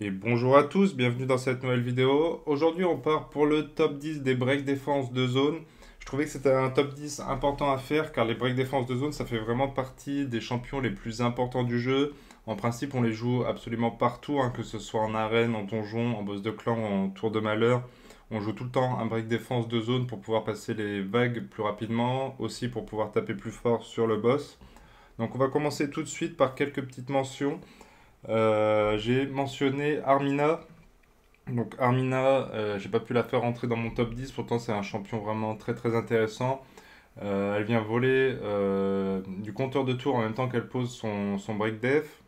Et bonjour à tous, bienvenue dans cette nouvelle vidéo. Aujourd'hui on part pour le top 10 des breaks défense de zone. Je trouvais que c'était un top 10 important à faire car les breaks défense de zone ça fait vraiment partie des champions les plus importants du jeu. En principe on les joue absolument partout, hein, que ce soit en arène, en donjon, en boss de clan, en tour de malheur. On joue tout le temps un break défense de zone pour pouvoir passer les vagues plus rapidement, aussi pour pouvoir taper plus fort sur le boss. Donc on va commencer tout de suite par quelques petites mentions. Euh, j'ai mentionné Armina. Donc Armina, euh, j'ai pas pu la faire rentrer dans mon top 10, pourtant c'est un champion vraiment très très intéressant. Euh, elle vient voler du compteur de tour en même temps qu'elle pose son, son break def.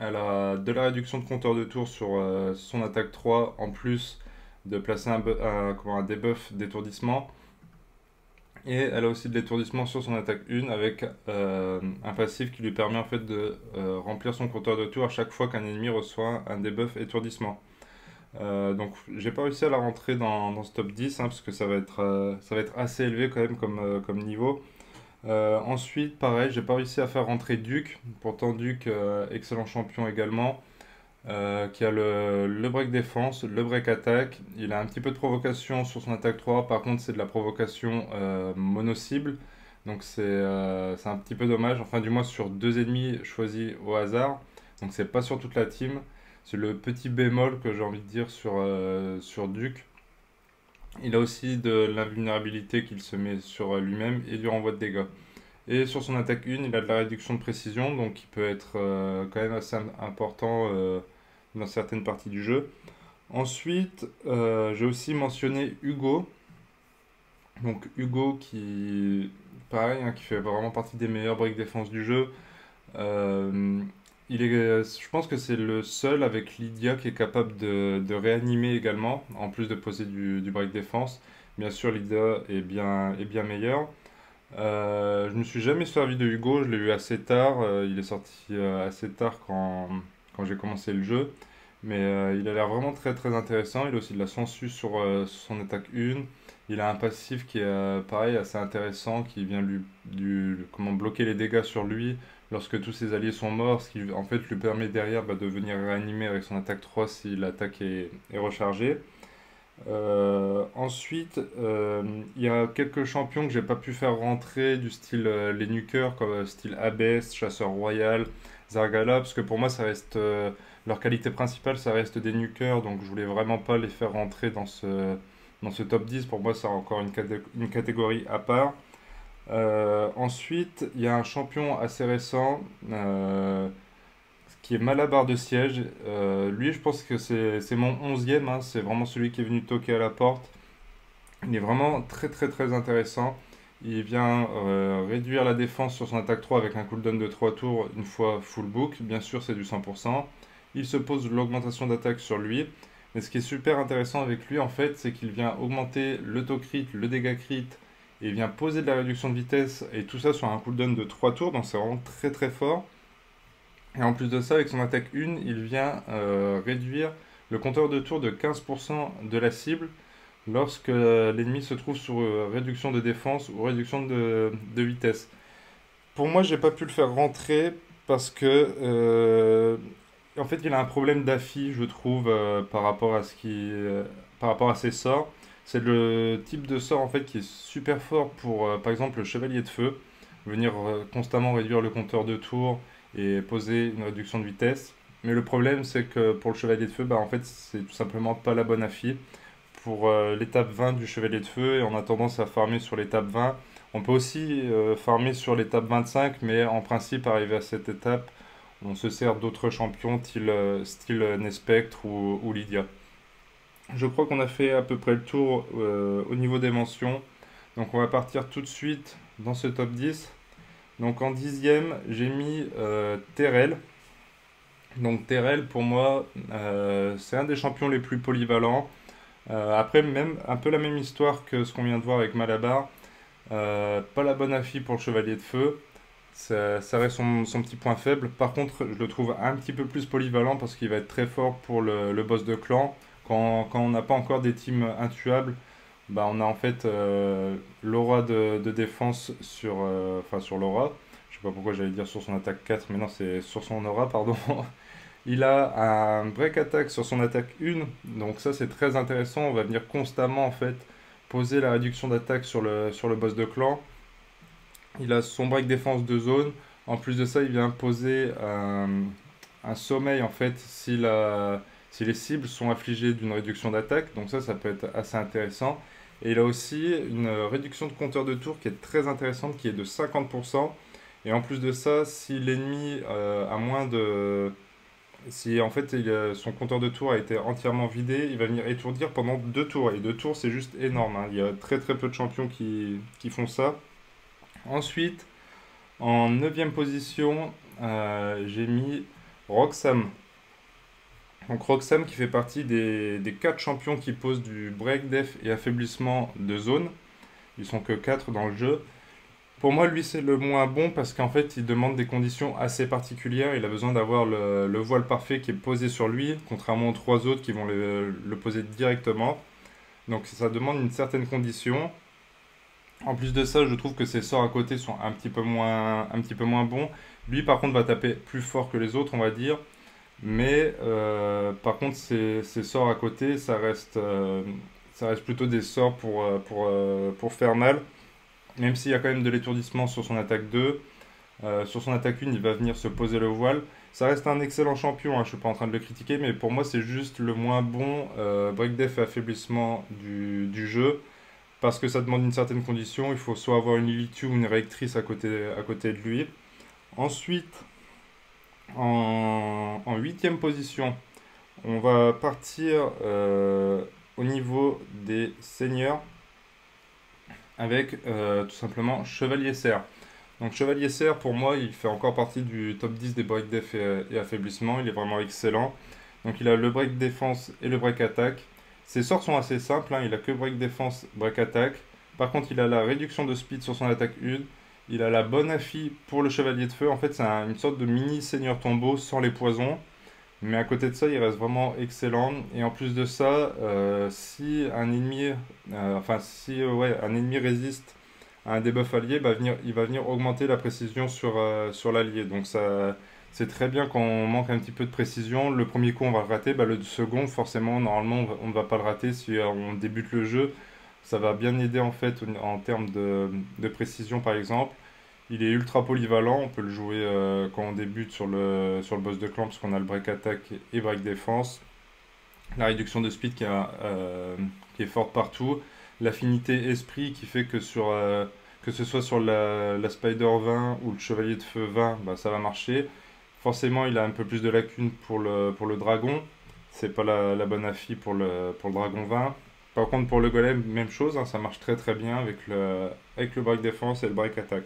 Elle a de la réduction de compteur de tour sur son attaque 3 en plus de placer un, un, un debuff d'étourdissement. Et elle a aussi de l'étourdissement sur son attaque 1 avec euh, un passif qui lui permet en fait de euh, remplir son compteur de tour à chaque fois qu'un ennemi reçoit un debuff étourdissement. Euh, donc j'ai pas réussi à la rentrer dans, dans ce top 10 hein, parce que ça va, être, ça va être assez élevé quand même comme, comme niveau. ensuite pareil j'ai pas réussi à faire rentrer Duke, pourtant Duke excellent champion également. Euh, qui a le, break défense, le break attaque. Il a un petit peu de provocation sur son attaque 3, par contre c'est de la provocation euh, mono-cible. Donc euh, c'est un petit peu dommage, enfin du moins sur deux ennemis choisis au hasard. Donc c'est pas sur toute la team. C'est le petit bémol que j'ai envie de dire sur, sur Duke. Il a aussi de l'invulnérabilité qu'il se met sur lui-même et du renvoi de dégâts. Et sur son attaque 1, il a de la réduction de précision, donc il peut être quand même assez important dans certaines parties du jeu. Ensuite, euh, j'ai aussi mentionné Hugo. Donc Hugo qui, pareil, hein, qui fait vraiment partie des meilleurs break défense du jeu. Euh, il est, je pense que c'est le seul avec Lydia qui est capable de, de réanimer également, en plus de poser du, du, break défense. Bien sûr, Lydia est bien, est bien meilleure. Euh, je ne me suis jamais servi de Hugo, je l'ai eu assez tard. il est sorti assez tard quand, quand j'ai commencé le jeu. Mais euh, il a l'air vraiment très très intéressant. Il a aussi de la sensu sur, euh, son attaque 1. Il a un passif qui est euh, pareil assez intéressant, qui vient lui, comment, bloquer les dégâts sur lui lorsque tous ses alliés sont morts, ce qui en fait lui permet derrière bah, de venir réanimer avec son attaque 3 si l'attaque est, rechargée. Ensuite, il y a quelques champions que j'ai pas pu faire rentrer du style les nukers, comme style Abbess, Chasseur Royal, Zargala, parce que pour moi ça reste leur qualité principale, ça reste des nukers, donc je voulais vraiment pas les faire rentrer dans ce, dans ce top 10. Pour moi, c'est encore une, catégorie à part. Euh, ensuite, il y a un champion assez récent euh, qui est Malabar de siège. Euh, lui, je pense que c'est mon 11e, hein. c'est vraiment celui qui est venu toquer à la porte. Il est vraiment très très très intéressant. Il vient réduire la défense sur son attaque 3 avec un cooldown de 3 tours une fois full book. Bien sûr, c'est du 100% il se pose l'augmentation d'attaque sur lui. Mais ce qui est super intéressant avec lui, en fait, c'est qu'il vient augmenter l'autocrit, le dégât crit, et il vient poser de la réduction de vitesse, et tout ça sur un cooldown de 3 tours, donc c'est vraiment très très fort. Et en plus de ça, avec son attaque 1, il vient euh, réduire le compteur de tours de 15% de la cible lorsque l'ennemi se trouve sur euh, réduction de défense ou réduction de, vitesse. Pour moi, j'ai pas pu le faire rentrer parce que euh, en fait, il a un problème d'affi, je trouve, euh, par rapport à ce qui, euh, par rapport à ses sorts. C'est le type de sort en fait qui est super fort pour, euh, par exemple, le chevalier de feu, venir constamment réduire le compteur de tours et poser une réduction de vitesse. Mais le problème, c'est que pour le chevalier de feu, bah, en fait, c'est tout simplement pas la bonne affi. Pour l'étape 20 du chevalier de feu, et on a tendance à farmer sur l'étape 20. On peut aussi farmer sur l'étape 25, mais en principe, arriver à cette étape, on se sert d'autres champions euh, style Nespectre ou, Lydia. Je crois qu'on a fait à peu près le tour euh, au niveau des mentions. Donc on va partir tout de suite dans ce top 10. Donc en dixième, j'ai mis euh, Terrell. Donc Terrell, pour moi, c'est un des champions les plus polyvalents. après, même un peu la même histoire que ce qu'on vient de voir avec Malabar. pas la bonne affi pour le Chevalier de Feu. Ça, reste son, petit point faible. Par contre, je le trouve un petit peu plus polyvalent parce qu'il va être très fort pour le, boss de clan. Quand, on n'a pas encore des teams intuables, bah on a en fait euh, l'aura de, défense sur, euh, sur l'aura. Je sais pas pourquoi j'allais dire sur son attaque 4, mais non, c'est sur son aura, pardon. Il a un break attack sur son attaque 1, donc ça c'est très intéressant. On va venir constamment en fait poser la réduction d'attaque sur le, sur le boss de clan. Il a son break défense de zone. En plus de ça, il vient poser un, un sommeil en fait si, la, si les cibles sont affligées d'une réduction d'attaque. Donc ça, ça peut être assez intéressant. Et il a aussi une réduction de compteur de tour qui est très intéressante, qui est de 50%. Et en plus de ça, si l'ennemi euh, a moins de si en fait son compteur de tours a été entièrement vidé, il va venir étourdir pendant deux tours. Et deux tours, c'est juste énorme. Hein. Il y a très très peu de champions qui, font ça. Ensuite, en 9 position, euh, j'ai mis Roxam. Donc Roxam qui fait partie des, des 4 champions qui posent du break, def et affaiblissement de zone. Ils sont que 4 dans le jeu. Pour moi, lui, c'est le moins bon parce qu'en fait, il demande des conditions assez particulières. Il a besoin d'avoir le, voile parfait qui est posé sur lui, contrairement aux trois autres qui vont le, poser directement. Donc ça demande une certaine condition. En plus de ça, je trouve que ses sorts à côté sont un petit peu moins, un petit peu moins bons. Lui, par contre, va taper plus fort que les autres, on va dire. Mais euh, par contre, ses, sorts à côté, ça reste, euh, ça reste plutôt des sorts pour, euh, pour, pour faire mal. Même s'il y a quand même de l'étourdissement sur son attaque 2, euh, sur son attaque 1, il va venir se poser le voile. Ça reste un excellent champion, hein, je ne suis pas en train de le critiquer, mais pour moi, c'est juste le moins bon break def et affaiblissement du, jeu. Parce que ça demande une certaine condition. Il faut soit avoir une Lilitu ou une réactrice à côté, à côté de lui. Ensuite, en huitième position, on va partir euh, au niveau des seigneurs avec euh, tout simplement Chevalier Serre. Donc Chevalier Serre, pour moi, il fait encore partie du top 10 des break def et, affaiblissement. Il est vraiment excellent. Donc il a le break défense et le break attaque. Ses sorts sont assez simples. Hein. Il a que break défense, break attaque. Par contre, il a la réduction de speed sur son attaque 1. Il a la bonne affi pour le chevalier de feu. En fait, c'est une sorte de mini seigneur tombeau sans les poisons. Mais à côté de ça, il reste vraiment excellent. Et en plus de ça, euh, si un ennemi, euh, enfin si euh, ouais, un ennemi résiste à un debuff allié, bah, venir, il va venir augmenter la précision sur, sur l'allié. Donc ça, c'est très bien quand on manque un petit peu de précision. Le premier coup, on va le rater. Bah, le second, forcément, normalement, on ne va pas le rater si on débute le jeu. Ça va bien aider en fait en termes de, précision, par exemple. Il est ultra polyvalent, on peut le jouer euh, quand on débute sur le, sur le boss de clan parce qu'on a le break attack et break défense. La réduction de speed qui, euh, est forte partout. L'affinité esprit qui fait que, sur, euh, que ce soit sur la, Spider 20 ou le Chevalier de Feu 20, bah, ça va marcher. Forcément, il a un peu plus de lacunes pour le, pour le dragon. C'est pas la, bonne affi pour le, pour le dragon 20. Par contre, pour le golem, même chose, hein, ça marche très très bien avec le, break défense et le break attack.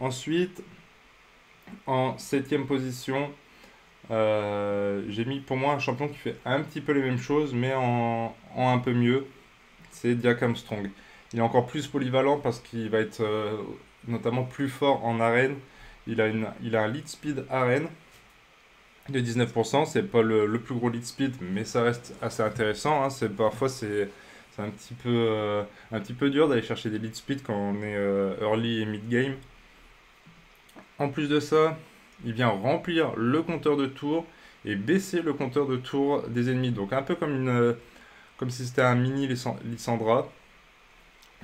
Ensuite, en septième position, euh, j'ai mis pour moi un champion qui fait un petit peu les mêmes choses, mais en, un peu mieux. C'est Diak Armstrong. Il est encore plus polyvalent parce qu'il va être euh, notamment plus fort en arène. Il a, il a un lead speed arène de 19%. C'est pas le, plus gros lead speed, mais ça reste assez intéressant. Hein. C'est, parfois, c'est, un, petit peu, euh, un petit peu dur d'aller chercher des lead speed quand on est early et mid game. En plus de ça, il vient remplir le compteur de tours et baisser le compteur de tours des ennemis. Donc un peu comme, une, euh, comme si c'était un mini Lissandra.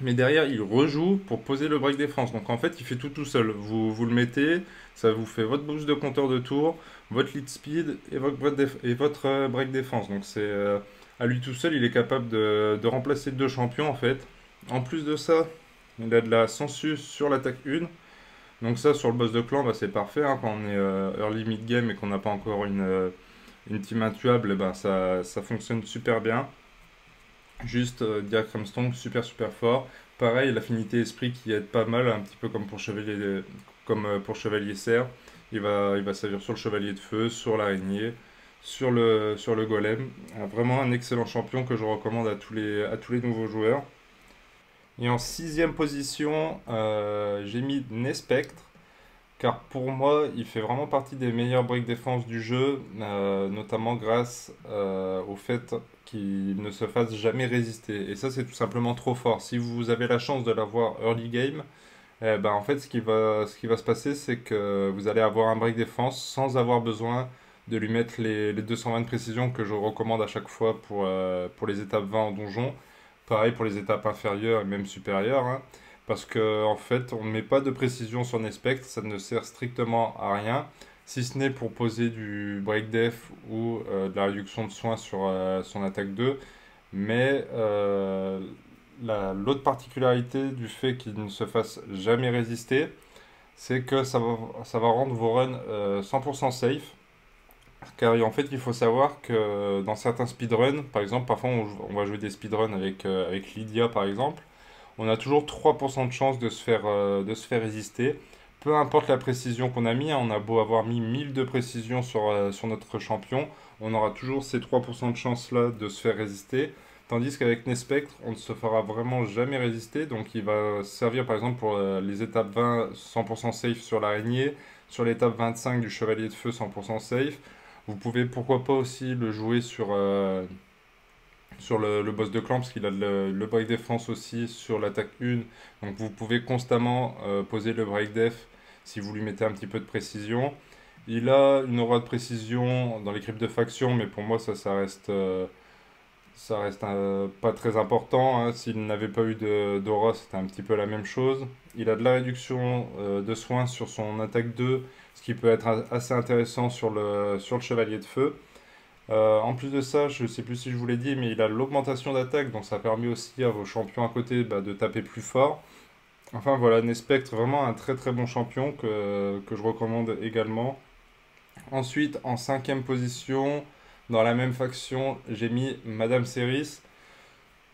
Mais derrière, il rejoue pour poser le break défense. Donc en fait, il fait tout tout seul. Vous, vous le mettez, ça vous fait votre boost de compteur de tours, votre lead speed et votre, euh, break défense. Donc c'est euh, à lui tout seul, il est capable de, remplacer deux champions en fait. En plus de ça, il a de la sensus sur l'attaque 1. Donc ça, sur le boss de clan, bah, c'est parfait. Hein, quand on est euh, early mid game et qu'on n'a pas encore une, euh, une team intuable, ben, ça, ça, fonctionne super bien. Juste euh, super super fort. Pareil, l'affinité esprit qui aide pas mal, un petit peu comme pour Chevalier, comme, euh, Serre. Il va, il va servir sur le Chevalier de Feu, sur l'araignée, sur le, Golem. vraiment un excellent champion que je recommande à tous les, nouveaux joueurs. Et en sixième position, euh, j'ai mis Nespectre, car pour moi, il fait vraiment partie des meilleurs break défense du jeu, euh, notamment grâce euh, au fait ne se fasse jamais résister. Et ça, c'est tout simplement trop fort. Si vous avez la chance de l'avoir early game, eh ben, en fait, ce qui va, se passer, c'est que vous allez avoir un break défense sans avoir besoin de lui mettre les, les 220 de précision que je recommande à chaque fois pour, euh, les étapes 20 en donjon. Pareil pour les étapes inférieures et même supérieures. hein. parce que en fait, on ne met pas de précision sur Nespect, ça ne sert strictement à rien. Si ce n'est pour poser du break def ou euh, de la réduction de soins sur euh, son attaque 2. Mais euh, la- l'autre particularité du fait qu'il ne se fasse jamais résister, c'est que ça va, ça va rendre vos runs euh, 100% safe. Car en fait, il faut savoir que dans certains speedruns, par exemple, parfois on, va jouer des speedruns avec, euh, avec Lydia par exemple, on a toujours 3% de chance de se faire, euh, de se faire résister. Peu importe la précision qu'on a mis, hein, on a beau avoir mis 1000 de précision sur, euh, sur notre champion, on aura toujours ces 3% de chance là de se faire résister. Tandis qu'avec Nespectre, on ne se fera vraiment jamais résister. Donc il va servir par exemple pour euh, les étapes 20 100% safe sur l'araignée, sur l'étape 25 du chevalier de feu 100% safe. Vous pouvez pourquoi pas aussi le jouer sur, euh, le, boss de clan, parce qu'il a le, break défense aussi sur l'attaque 1. Donc vous pouvez constamment poser le break def si vous lui mettez un petit peu de précision. Il a une aura de précision dans les cryptes de faction, mais pour moi ça, ça reste, euh, ça reste euh, pas très important. hein. S'il n'avait pas eu d'aura, c'était un petit peu la même chose. Il a de la réduction euh, de soins sur son attaque 2, ce qui peut être assez intéressant sur le, sur le chevalier de feu. En plus de ça, je sais plus si je vous l'ai dit, mais il a l'augmentation d'attaque, donc ça permet aussi à vos champions à côté bah, de taper plus fort. Enfin voilà, Nespectre, vraiment un très très bon champion que, je recommande également. Ensuite, en cinquième position, dans la même faction, j'ai mis Madame Ceris.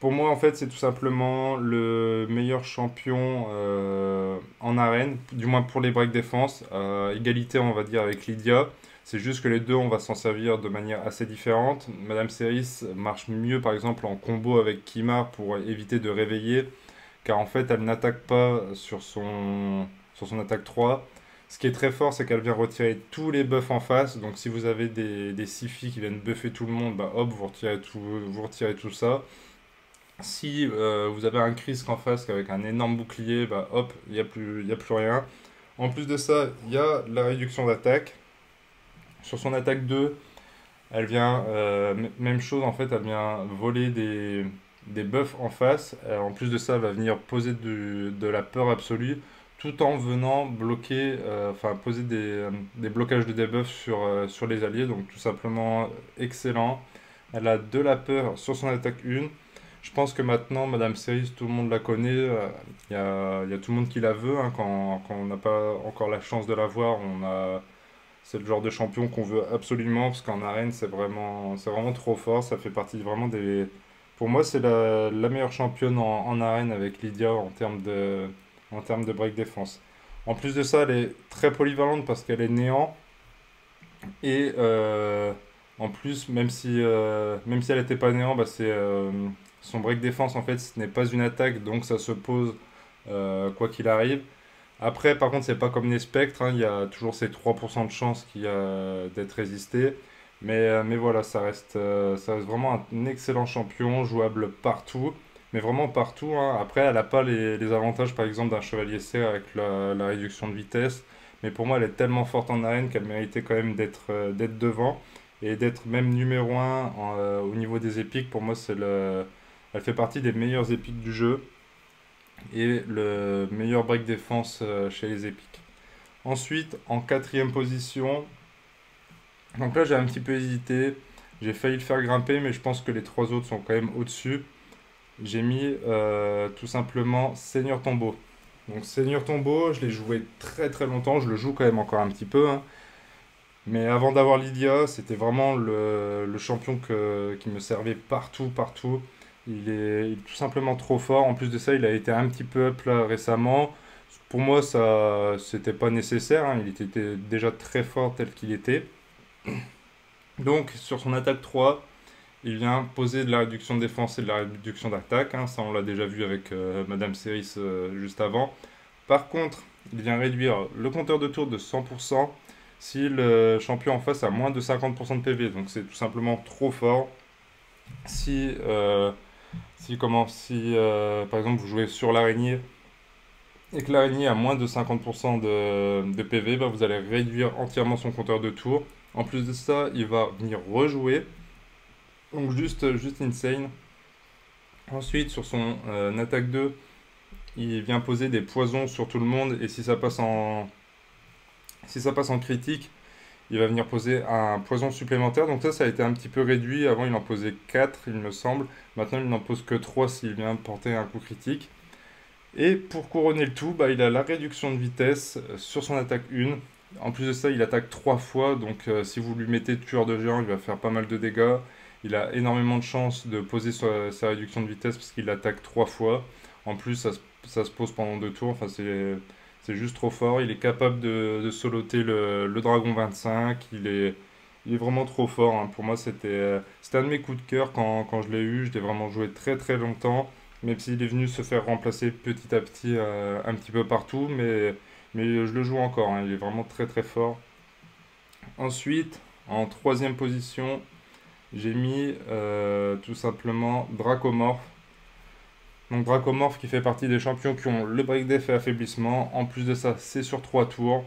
Pour moi, en fait, c'est tout simplement le meilleur champion euh, en arène, du moins pour les break défense. Euh, égalité, on va dire, avec Lydia. C'est juste que les deux, on va s'en servir de manière assez différente. Madame Ceris marche mieux, par exemple, en combo avec Kimar pour éviter de réveiller, car en fait, elle n'attaque pas sur son, attaque 3. Ce qui est très fort, c'est qu'elle vient retirer tous les buffs en face. Donc, si vous avez des, des Sifi qui viennent buffer tout le monde, bah hop, vous retirez tout, vous retirez tout ça. Si euh, vous avez un Chris en face avec un énorme bouclier, bah hop, il n'y a plus, a plus rien. En plus de ça, il y a la réduction d'attaque. Sur son attaque 2, elle vient, euh, même chose en fait, elle vient voler des, des buffs en face. Euh, en plus de ça, va venir poser du- de la peur absolue tout en venant bloquer, euh, enfin poser des, euh, des blocages de debuff sur, sur les alliés. Donc tout simplement excellent. Elle a de la peur sur son attaque 1. Je pense que maintenant, Madame Cerise, tout le monde la connaît. Il y a, y a tout le monde qui la veut. hein. quand, quand on n'a pas encore la chance de la voir, on a, c'est le genre de champion qu'on veut absolument parce qu'en arène, c'est vraiment, c'est vraiment trop fort. Ça fait partie vraiment des. Pour moi, c'est la, meilleure championne en, arène avec Lydia en termes de, en termes de break défense. En plus de ça, elle est très polyvalente parce qu'elle est néant. Et euh, en plus, même si, euh, même si elle n'était pas néant, bah, c'est, euh, son break défense, en fait, ce n'est pas une attaque, donc ça se pose quoi qu'il arrive. Après, par contre, c'est pas comme les spectres, hein, il y a toujours ces 3% de chance qu'il y a d'être résisté. Mais, euh, mais voilà, ça reste, euh, ça reste vraiment un excellent champion, jouable partout, mais vraiment partout. hein. Après, elle n'a pas les, les avantages, par exemple, d'un chevalier serre avec la, réduction de vitesse. Mais pour moi, elle est tellement forte en arène qu'elle méritait quand même d'être euh, devant et d'être même numéro 1 au niveau des épiques. Pour moi, c'est le, elle fait partie des meilleures épiques du jeu et le meilleur break défense chez les épiques. Ensuite, en quatrième position, donc là j'ai un petit peu hésité, j'ai failli le faire grimper, mais je pense que les trois autres sont quand même au-dessus. J'ai mis euh, tout simplement Seigneur Tombeau. Donc Seigneur Tombeau, je l'ai joué très très longtemps, je le joue quand même encore un petit peu. hein. Mais avant d'avoir Lydia, c'était vraiment le, champion que- qui me servait partout, partout. Il est, il est tout simplement trop fort. En plus de ça, il a été un petit peu up là récemment. Pour moi, ça, c'était pas nécessaire. hein. Il était déjà très fort tel qu'il était. Donc, sur son attaque 3, il vient poser de la réduction de défense et de la réduction d'attaque. hein. Ça, on l'a déjà vu avec euh, Madame Ceris euh, juste avant. Par contre, il vient réduire le compteur de tour de 100% si le champion en face a moins de 50% de PV. Donc, c'est tout simplement trop fort. Si, euh, si, comment, si par exemple, vous jouez sur l'araignée et que l'araignée a moins de 50% de, de PV, bah, vous allez réduire entièrement son compteur de tour. En plus de ça, il va venir rejouer. Donc juste, juste insane. Ensuite, sur son euh, attaque 2, il vient poser des poisons sur tout le monde. Et si ça passe en, si ça passe en critique, il va venir poser un poison supplémentaire. Donc ça, ça a été un petit peu réduit. Avant, il en posait 4, il me semble. Maintenant, il n'en pose que 3 s'il vient porter un coup critique. Et pour couronner le tout, bah, il a la réduction de vitesse sur son attaque 1. En plus de ça, il attaque 3 fois. Donc euh, si vous lui mettez tueur de géant, il va faire pas mal de dégâts. Il a énormément de chances de poser sa, réduction de vitesse parce qu'il attaque 3 fois. En plus, ça, se pose pendant 2 tours. Enfin, c'est juste trop fort. Il est capable de, soloter le, Dragon 25. Il est, il est vraiment trop fort. Hein. Pour moi, c'était un de mes coups de cœur quand, quand je l'ai eu. Je l'ai vraiment joué très très longtemps. Même s'il est venu se faire remplacer petit à petit euh, un petit peu partout. Mais, mais je le joue encore. Hein. Il est vraiment très très fort. Ensuite, en troisième position, j'ai mis euh, tout simplement Dracomorph. Donc Dracomorph qui fait partie des champions qui ont le break def et affaiblissement. En plus de ça, c'est sur 3 tours.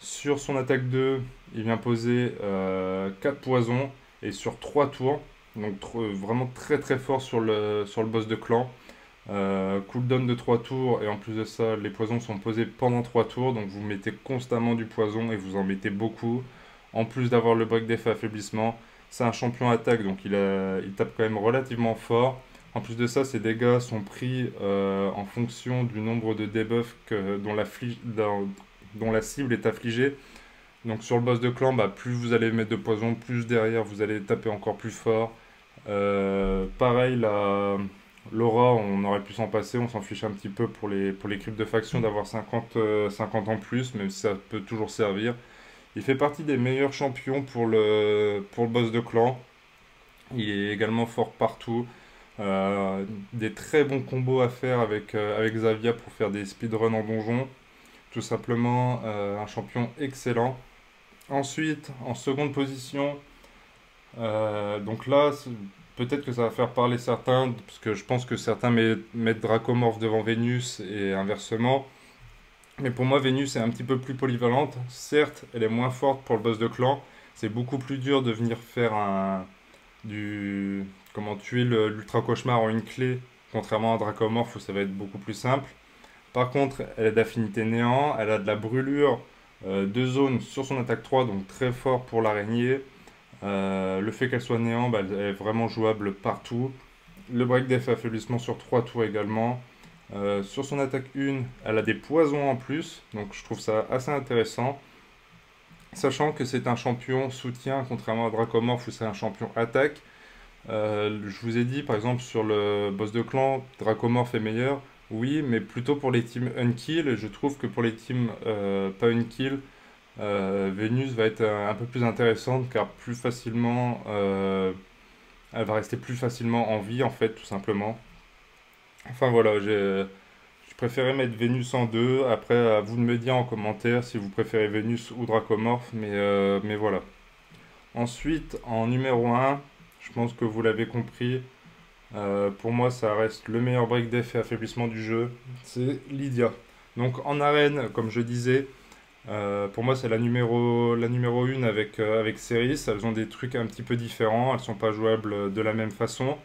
Sur son attaque 2, il vient poser 4 euh, poisons et sur 3 tours. Donc vraiment très très fort sur le, sur le boss de clan. Euh, cooldown de 3 tours et en plus de ça, les poisons sont posés pendant 3 tours. Donc vous mettez constamment du poison et vous en mettez beaucoup. En plus d'avoir le break def et affaiblissement, c'est un champion attaque donc il, tape quand même relativement fort. En plus de ça, ces dégâts sont pris euh, en fonction du nombre de debuffs dont, la la cible est affligée. Donc sur le boss de clan, bah, plus vous allez mettre de poison, plus derrière vous allez taper encore plus fort. Euh, pareil, l'aura, on aurait pu s'en passer, on s'en fiche un petit peu pour les, pour de faction d'avoir 50, 50 euh, en plus, si ça peut toujours servir. Il fait partie des meilleurs champions pour le, pour le boss de clan. Il est également fort partout. Euh, des très bons combos à faire avec, euh, avec Xavia pour faire des speedruns en donjon. Tout simplement euh, un champion excellent. Ensuite, en seconde position, donc là, peut-être que ça va faire parler certains, parce que je pense que certains mettent Dracomorph devant Vénus et inversement. Mais pour moi, Vénus est un petit peu plus polyvalente. Certes, elle est moins forte pour le boss de clan. C'est beaucoup plus dur de venir faire un, du, comment tuer l'ultra cauchemar en une clé, contrairement à Dracomorph où ça va être beaucoup plus simple. Par contre, elle a d'affinité néant, elle a de la brûlure euh, de zone sur son attaque 3, donc très fort pour l'araignée. Euh, le fait qu'elle soit néant, elle est vraiment jouable partout. Le break def affaiblissement sur 3 tours également. Euh, sur son attaque 1, elle a des poisons en plus, donc je trouve ça assez intéressant. Sachant que c'est un champion soutien, contrairement à Dracomorph où c'est un champion attaque. Euh, je vous ai dit, par exemple, sur le boss de clan, Dracomorph est meilleur. Oui, mais plutôt pour les teams unkill. Je trouve que pour les teams pas unkill, Vénus va être un, peu plus intéressante car plus facilement, elle va rester plus facilement en vie en fait, tout simplement. Enfin voilà, j'ai préféré mettre Vénus en deux. Après, vous de me dire en commentaire si vous préférez Vénus ou Dracomorph, mais, mais voilà. Ensuite, en numéro 1, je pense que vous l'avez compris. Euh, pour moi, ça reste le meilleur break def et affaiblissement du jeu. C'est Lydia. Donc en arène, comme je disais, euh, pour moi, c'est la numéro, la numéro 1 avec, euh, avec Ceris. Elles ont des trucs un petit peu différents. Elles sont pas jouables de la même façon.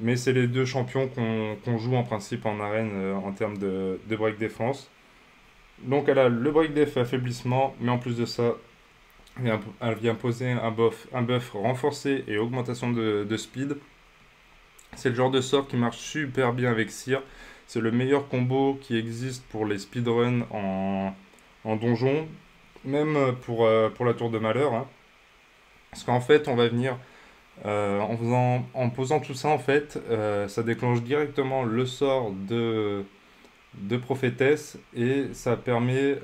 Mais c'est les deux champions qu'on joue en principe en arène en termes de, de break défense. Donc elle a le break def affaiblissement. Mais en plus de ça, elle vient poser un buff, un buff renforcé et augmentation de, speed. C'est le genre de sort qui marche super bien avec Cyr. C'est le meilleur combo qui existe pour les speedruns en, en donjon, même pour, euh, pour la tour de malheur. Hein. Parce qu'en fait, on va venir euh, en, faisant, en posant tout ça, en fait, euh, ça déclenche directement le sort de, de prophétesse et ça permet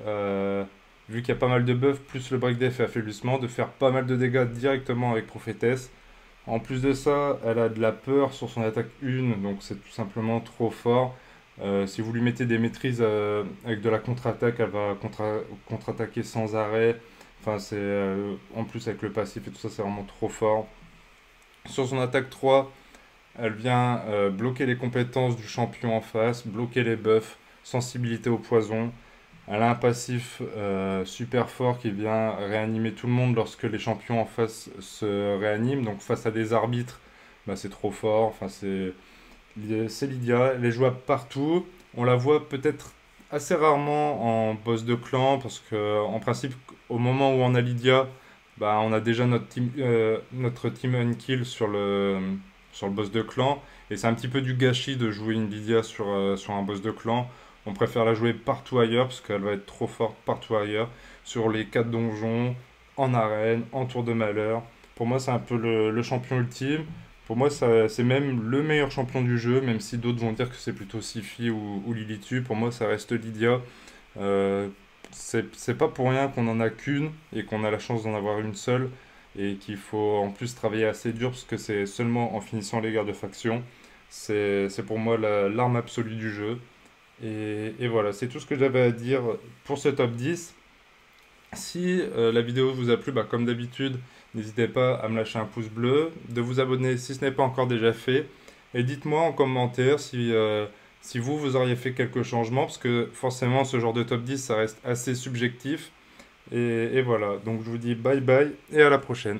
vu qu'il y a pas mal de buffs, plus le break def et affaiblissement, de faire pas mal de dégâts directement avec prophétesse. En plus de ça, elle a de la peur sur son attaque 1, donc c'est tout simplement trop fort. Euh, si vous lui mettez des maîtrises euh, avec de la contre-attaque, elle va contre-attaquer sans arrêt. Enfin, c'est euh, en plus avec le passif et tout ça, c'est vraiment trop fort. Sur son attaque 3, elle vient bloquer les compétences du champion en face, bloquer les buffs, sensibilité au poison. Elle a un passif super fort qui vient réanimer tout le monde lorsque les champions en face se réaniment. Donc face à des arbitres, bah, c'est trop fort. Enfin, c'est Lydia. Elle est jouable partout. On la voit peut-être assez rarement en boss de clan parce que en principe, au moment où on a Lydia, bah, on a déjà notre team, euh, team unkill sur le, sur le boss de clan. Et c'est un petit peu du gâchis de jouer une Lydia sur, euh, sur un boss de clan. On préfère la jouer partout ailleurs parce qu'elle va être trop forte partout ailleurs. Sur les 4 donjons, en arène, en tour de malheur. Pour moi, c'est un peu le, champion ultime. Pour moi, c'est même le meilleur champion du jeu, même si d'autres vont dire que c'est plutôt Sifi ou, ou Lilitu. Pour moi, ça reste Lydia. Euh, c'est pas pour rien qu'on en a qu'une et qu'on a la chance d'en avoir une seule. Et qu'il faut en plus travailler assez dur parce que c'est seulement en finissant les guerres de faction. C'est pour moi l'arme absolue du jeu. Et, voilà, c'est tout ce que j'avais à dire pour ce top 10. Si euh, la vidéo vous a plu, bah, comme d'habitude, n'hésitez pas à me lâcher un pouce bleu, de vous abonner si ce n'est pas encore déjà fait. Et dites-moi en commentaire si, euh, vous, vous auriez fait quelques changements, parce que forcément, ce genre de top 10, ça reste assez subjectif. et voilà, donc je vous dis bye bye et à la prochaine.